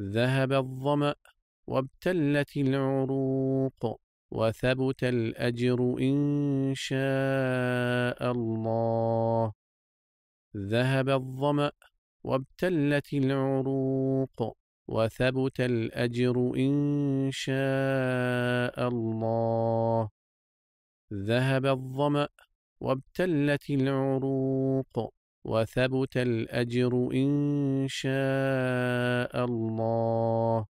ذهب الظمأ وابتلت العروق وثبت الأجر إن شاء الله. ذهب الظمأ وابتلت العروق وثبت الأجر إن شاء الله. ذهب الظمأ وابتلت العروق وثبت الأجر إن شاء og